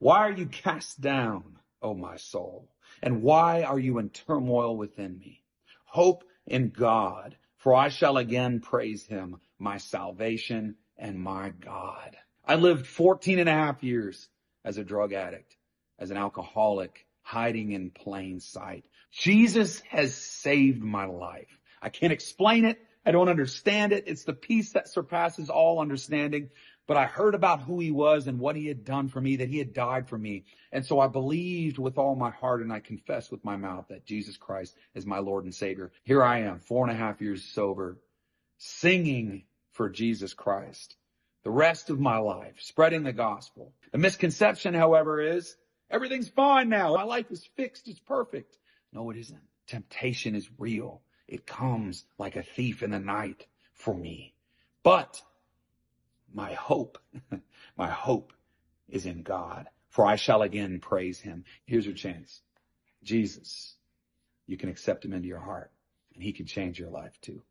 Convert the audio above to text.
Why are you cast down, O my soul? And why are you in turmoil within me? Hope in God, for I shall again praise him, my salvation and my God. I lived 14 and a half years as a drug addict, as an alcoholic, hiding in plain sight. Jesus has saved my life. I can't explain it. I don't understand it. It's the peace that surpasses all understanding. But I heard about who he was and what he had done for me, that he had died for me. And so I believed with all my heart and I confessed with my mouth that Jesus Christ is my Lord and Savior. Here I am, four and a half years sober, singing for Jesus Christ. The rest of my life, spreading the gospel. The misconception, however, is everything's fine now. My life is fixed. It's perfect. No, it isn't. Temptation is real. It comes like a thief in the night for me. But my hope, my hope is in God, for I shall again praise him. Here's your chance. Jesus, you can accept him into your heart and he can change your life too.